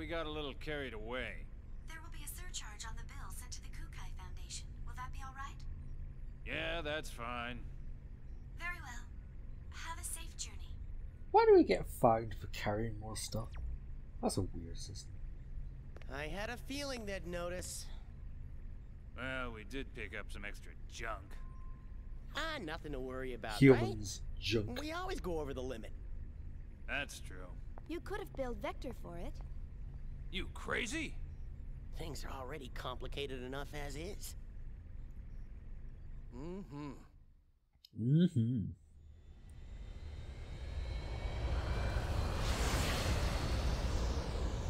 we got a little carried away. There will be a surcharge on the bill sent to the Kukai Foundation. Will that be all right? Yeah, that's fine. Very well. Have a safe journey. Why do we get fined for carrying more stuff? That's a weird system. I had a feeling they'd notice. Well, we did pick up some extra junk. Ah, nothing to worry about, Humans, right? junk. We always go over the limit. That's true. You could have billed Vector for it. You crazy? Things are already complicated enough as is. Mm-hmm. Mm-hmm.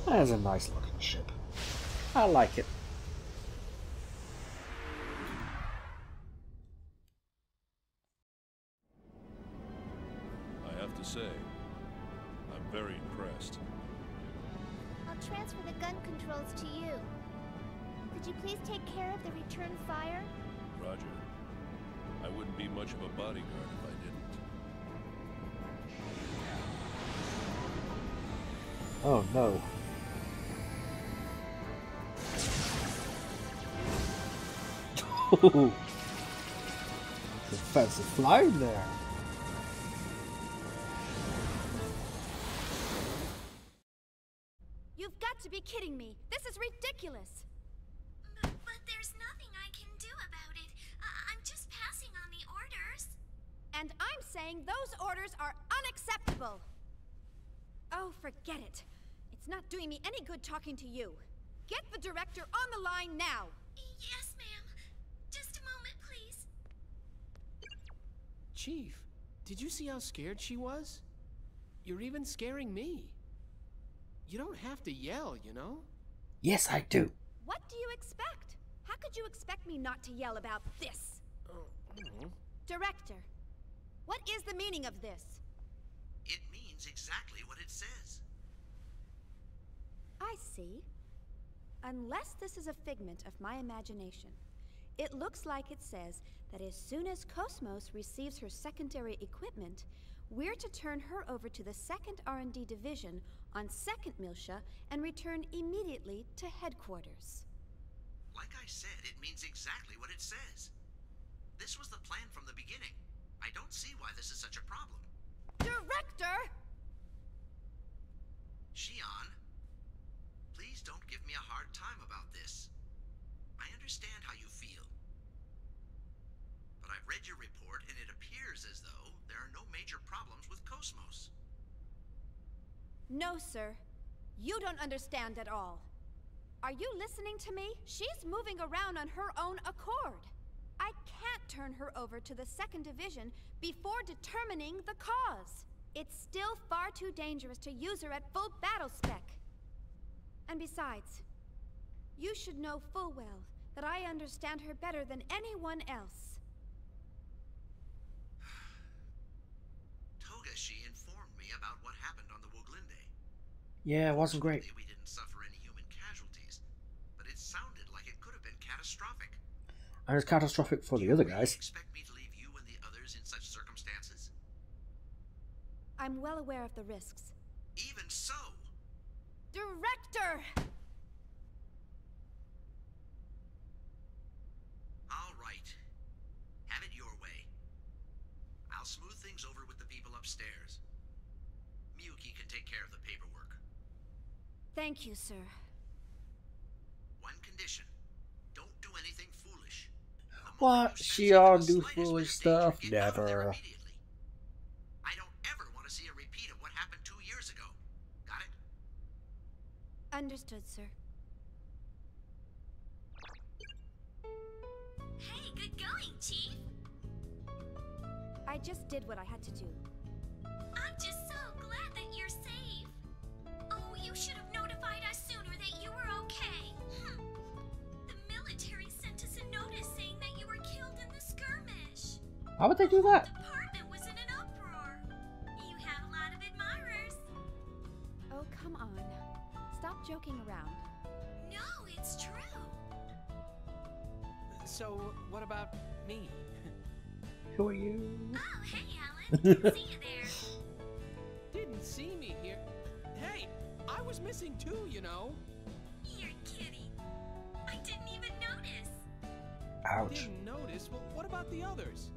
That's a nice looking ship. I like it. Return fire? Roger. I wouldn't be much of a bodyguard if I didn't. Oh no. Ooh. Some fancy flying there. Chief, did you see how scared she was? You're even scaring me. You don't have to yell, you know? Yes, I do. What do you expect? How could you expect me not to yell about this? Oh, oh. Director, what is the meaning of this? It means exactly what it says. I see. Unless this is a figment of my imagination, it looks like it says that as soon as KOS-MOS receives her secondary equipment, we're to turn her over to the 2nd R&D Division on 2nd Miltia and return immediately to headquarters. Like I said, it means exactly what it says. This was the plan from the beginning. I don't see why this is such a problem. Director! Shion, please don't give me a hard time about this. I understand how you feel. But I've read your report and it appears as though there are no major problems with KOS-MOS. No, sir. You don't understand at all. Are you listening to me? She's moving around on her own accord. I can't turn her over to the second division before determining the cause. It's still far too dangerous to use her at full battle spec. And besides, you should know full well that I understand her better than anyone else. Yeah, it wasn't great. We didn't suffer any human casualties, but it sounded like it could have been catastrophic. And it's catastrophic for the other guys. Expect me to leave you and the others in such circumstances? I'm well aware of the risks. Even so, Director! all right. Have it your way. I'll smooth things over with the people upstairs. Miyuki can take care of the paperwork. Thank you, sir. One condition. Don't do anything foolish. What? She all do foolish stuff? danger, get out of there Never. Why would they do that? Oh, come on. Stop joking around. No, it's true. So, what about me? Who are you? Oh, hey, Allen. Didn't see you there. Didn't see me here. Hey, I was missing too, you know. You're kidding. I didn't even notice. Ouch. Didn't notice? Well, what about the others?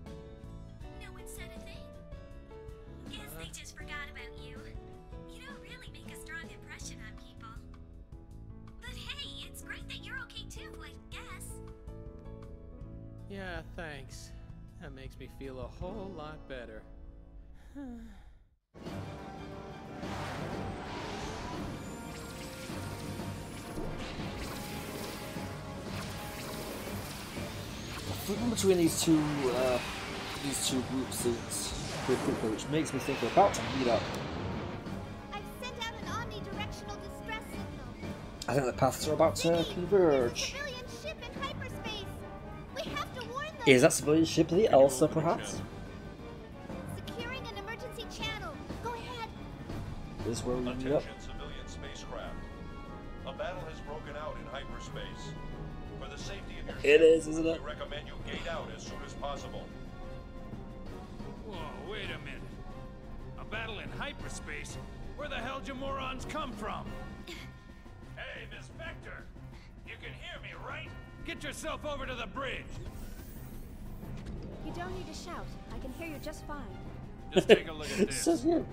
Yeah, thanks. That makes me feel a whole lot better. Flipping between these two, uh, these two group scenes pretty quickly, which makes me think we're about to meet up. I've sent out an omnidirectional distress signal. I think the paths are about to converge. Is that civilian ship the Elsa, perhaps? Securing an emergency channel. Go ahead. This is where we meet Attention up. civilian spacecraft. A battle has broken out in hyperspace. For the safety of your It ship, is, isn't it? we recommend you gate out as soon as possible. Whoa, wait a minute. A battle in hyperspace? Where the hell you morons come from? hey, Miss Vector! You can hear me, right? Get yourself over to the bridge. You don't need to shout. I can hear you just fine. Just take a look at this. Says you.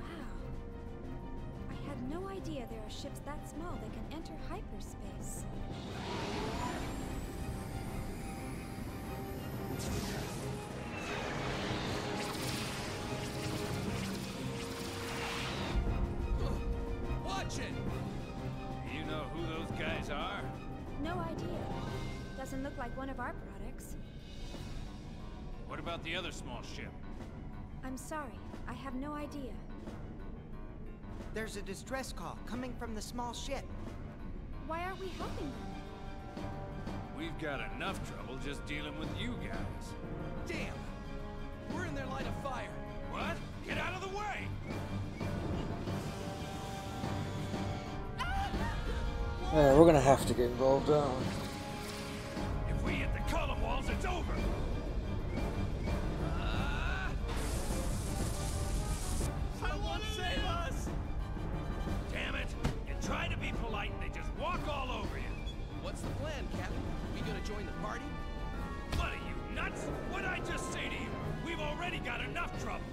Wow. I had no idea there are ships that small that can enter hyperspace. Look like one of our products. What about the other small ship? I'm sorry. I have no idea. There's a distress call coming from the small ship. Why aren't we helping them? We've got enough trouble just dealing with you guys. Damn! We're in their line of fire. What? Get out of the way! Yeah, we're gonna have to get involved, aren't we? Gonna join the party? What are you, nuts? What'd I just say to you? We've already got enough trouble.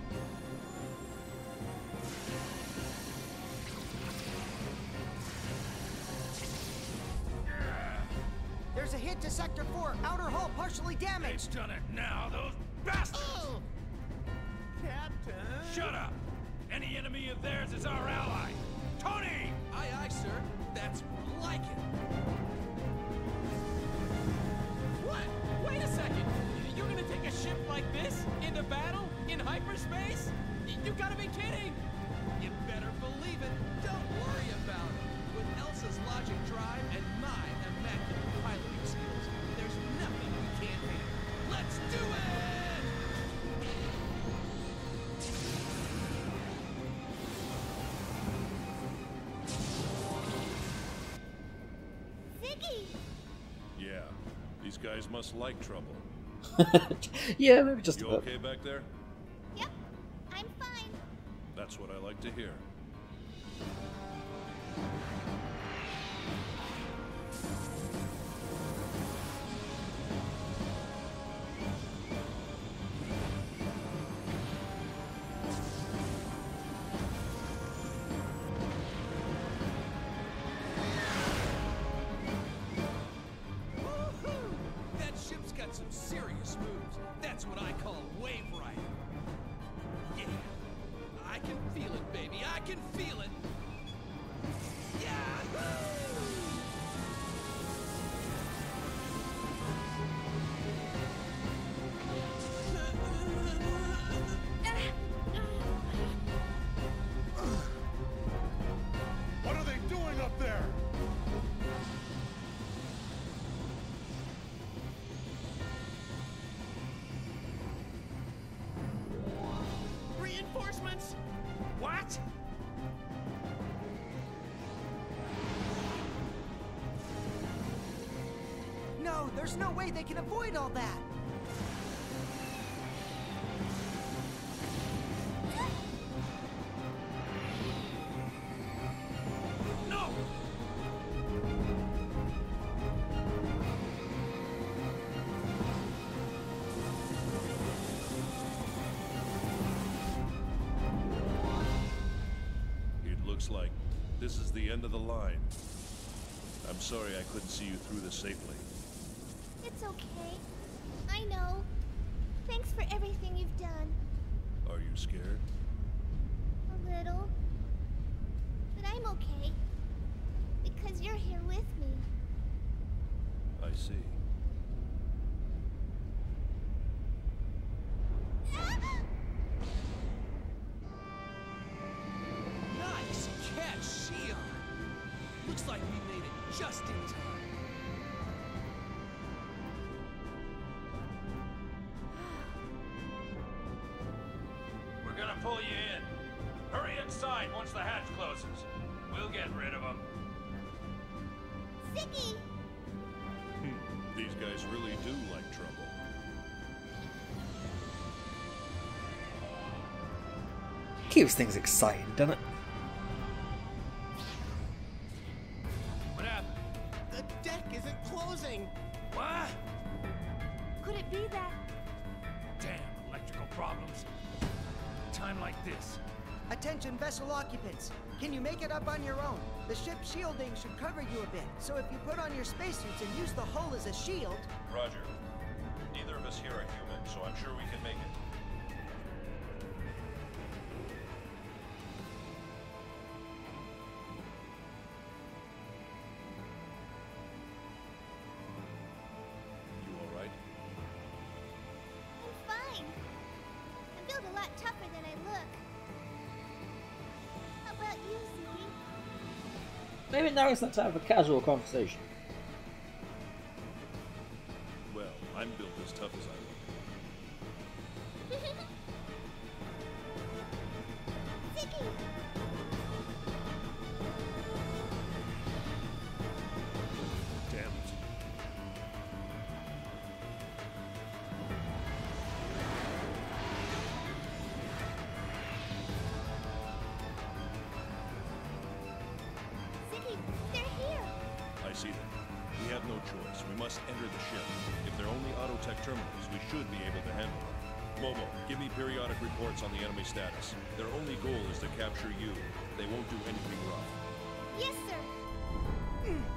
There's a hit to Sector 4. Outer hull partially damaged! They've damaged. done it now, those bastards! Oh! Captain! Shut up! Any enemy of theirs is our ally! Tony! Aye, aye, sir. That's ship like this into battle in hyperspace? Y- You gotta be kidding! You better believe it. Don't worry about it. With Elsa's logic drive and my immaculate piloting skills, there's nothing we can't handle. Let's do it! Ziggy! Yeah, these guys must like trouble. yeah, maybe just a You bit. okay back there? Yep, I'm fine. That's what I like to hear. What? No, there's no way they can avoid all that. Sorry I couldn't see you through this safely. It's okay. I know. Thanks for everything you've done. Are you scared? A little. But I'm okay. Because you're here with me. I see. Once the hatch closes. We'll get rid of them. Ziggy! Hmm. These guys really do like trouble. Keeps things exciting, doesn't it? It up on your own? The ship's shielding should cover you a bit, so if you put on your spacesuits and use the hull as a shield, Roger. Neither of us here are human, so I'm sure we can make it. You all right? I'm fine. I'm built a lot tougher than I look. How about you, Ziggy? Maybe now it's not time for casual conversation. Well, I'm built as tough as I look. Choice. We must enter the ship. If they're only Autotech terminals, we should be able to handle them. Momo, give me periodic reports on the enemy status. Their only goal is to capture you. They won't do anything rough. Yes, sir! Damn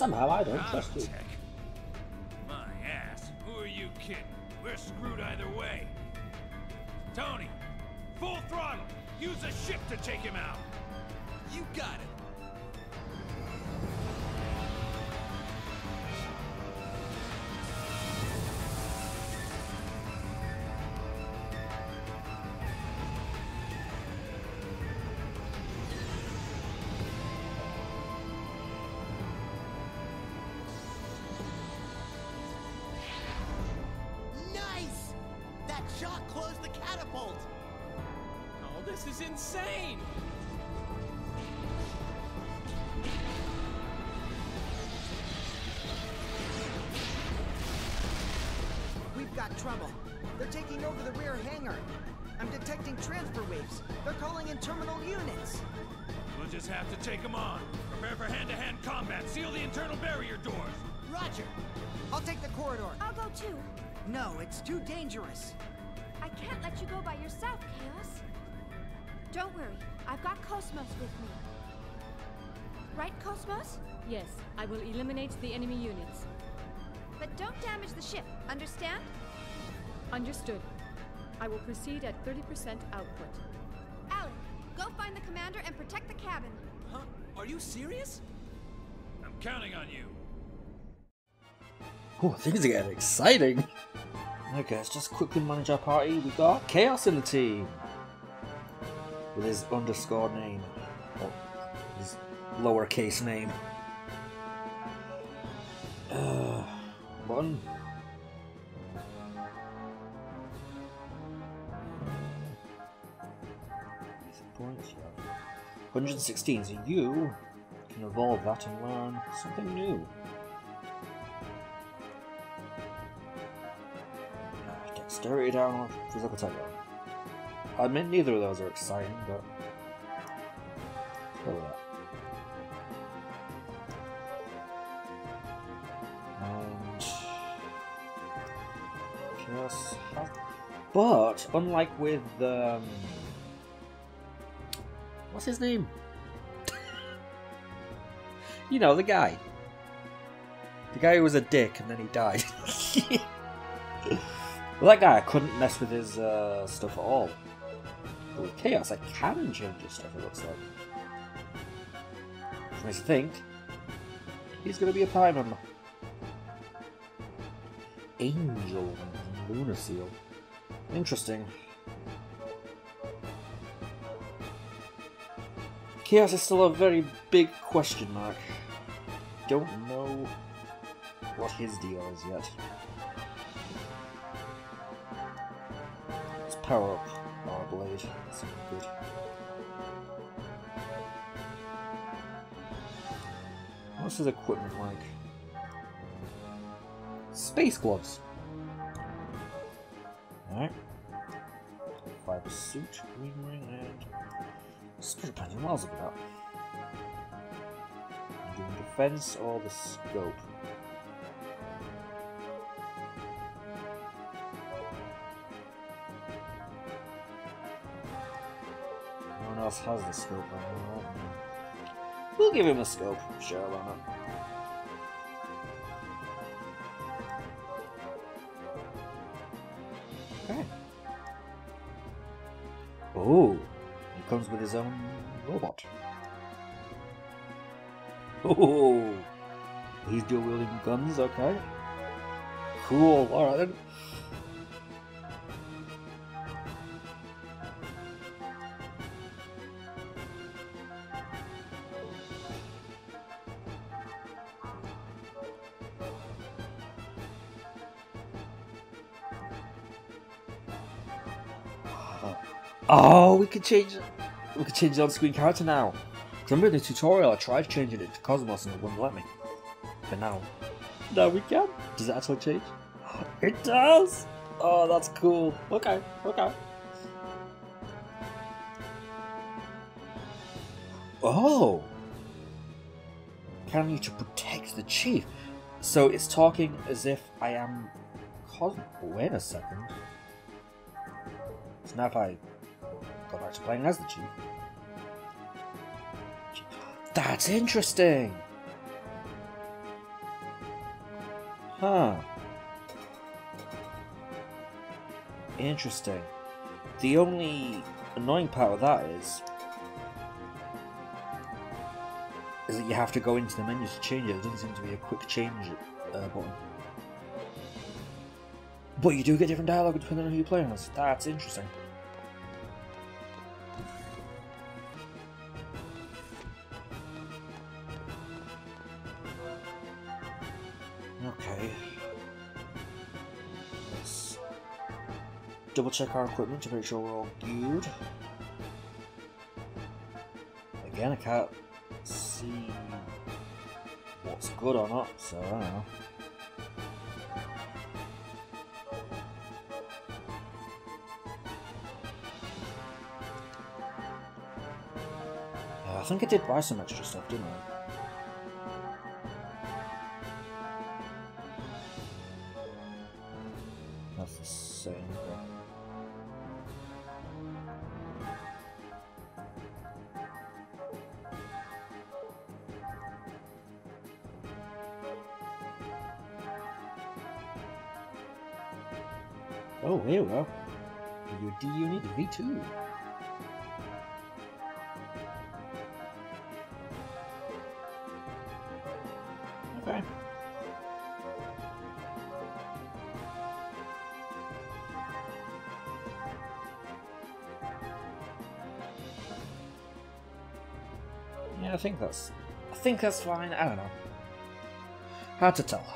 Somehow I don't trust you. My ass. Who are you kidding? We're screwed either way. Tony, full throttle. Use a ship to take him out. You got it. Catapult! Oh, this is insane. we've got trouble. They're taking over the rear hangar. I'm detecting transfer waves. They're calling in terminal units. We'll just have to take him on. Prepare for hand-to-hand combat. Seal the internal barrier doors. Roger. I'll take the corridor. I'll go too. No, it's too dangerous. I can't let you go by yourself, Chaos. Don't worry, I've got KOS-MOS with me. Right, KOS-MOS? Yes, I will eliminate the enemy units. But don't damage the ship, understand? Understood. I will proceed at 30% output. Allen, go find the commander and protect the cabin. Huh? Are you serious? I'm counting on you. Oh, things are getting exciting. Okay, let's just quickly manage our party. We got Chaos in the team. With his underscore name. Or his lowercase name. Uh, button. Points, yeah. 116, so you can evolve that and learn something new. Dexterity down or physical attack down. I admit neither of those are exciting, but. And has- But unlike with um, what's his name? you know the guy. The guy who was a dick and then he died. well, that guy I couldn't mess with his uh, stuff at all. But with Chaos, I can change his stuff. It looks like. Which makes me think he's going to be a member. Angel Lunar Seal. Interesting. Chaos is still a very big question mark. Don't know what his deal is yet. Power up our blade. That's good. What's his equipment like? Space gloves. Alright. Fiber suit, green ring, and spirit. What else have we got? Doing defense or the scope? Else has the scope on them, right? No. We'll give him a scope. Sure, why not? Okay. Oh, he comes with his own robot. Oh, he's dual wielding guns. Okay, cool. All right then. Oh, we can change. We can change the on-screen character now. Remember the tutorial, I tried changing it to KOS-MOS and it wouldn't let me. But now, now we can. Does it actually change? It does. Oh, that's cool. Okay, okay. Oh, can you to protect the chief? So it's talking as if I am KOS-MOS. Wait a second. So now if I go back to playing as the chief. That's interesting! Huh. Interesting. The only annoying part of that is is that you have to go into the menu to change it. There doesn't seem to be a quick change uh, button. But you do get different dialogue depending on who you're playing as. That's interesting. Okay. Let's double check our equipment to make sure we're all geared. Again, I can't see what's good or not, so I don't know. Uh, I think I did buy some extra stuff, didn't I? Oh, here we go. Are you a D unit? V2. Okay. Yeah, I think that's. I think that's fine. I don't know. Hard to tell.